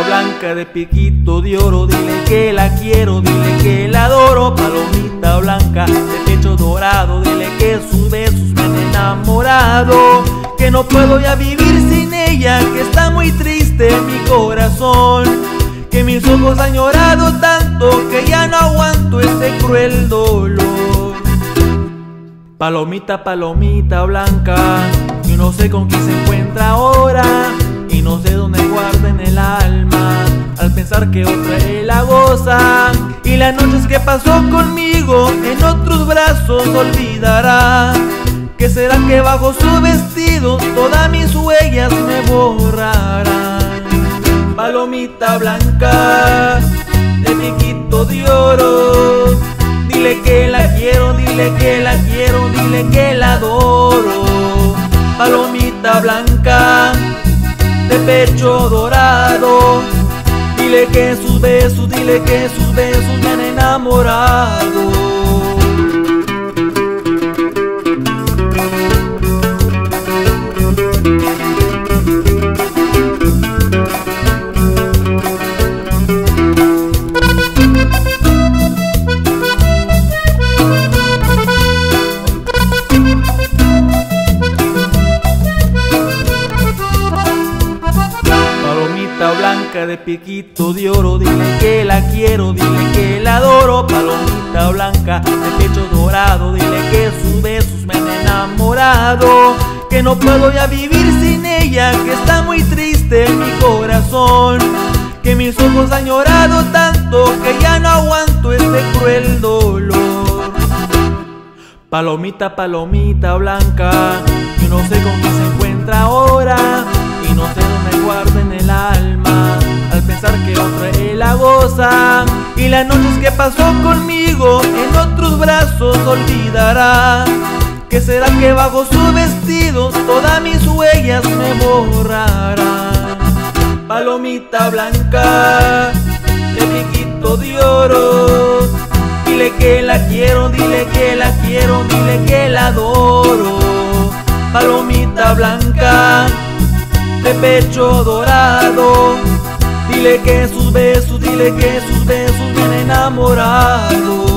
blanca de piquito de oro, dile que la quiero, dile que la adoro. Palomita blanca de pecho dorado, dile que sus besos me han enamorado. Que no puedo ya vivir sin ella, que está muy triste mi corazón. Que mis ojos han llorado tanto que ya no aguanto este cruel dolor. Palomita, palomita blanca, yo no sé con quién se encuentra ahora y no sé dónde guarda en el alma al pensar que otra él la goza y las noches que pasó conmigo en otros brazos olvidará. Que será que bajo su vestido todas mis huellas me borrarán palomita blanca de piquito de oro. Dile que la quiero dile que la quiero dile que la adoro. Palomita blanca de pecho dorado. Dile que sus besos, dile que sus besos me han enamorado. De piquito de oro, dile que la quiero, dile que la adoro, palomita blanca de pecho dorado, dile que sus besos me han enamorado, que no puedo ya vivir sin ella, que está muy triste mi corazón, que mis ojos han llorado tanto que ya no aguanto este cruel dolor. Palomita, palomita blanca, yo no sé con quién se encuentra ahora y no sé y las noches que pasó conmigo en otros brazos olvidará que será que bajo su vestido todas mis huellas me borrarán palomita blanca de piquito de oro dile que la quiero dile que la quiero dile que la adoro palomita blanca de pecho dorado. Dile que sus besos, dile que sus besos me han.